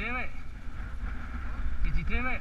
Did you do it? Did you do it?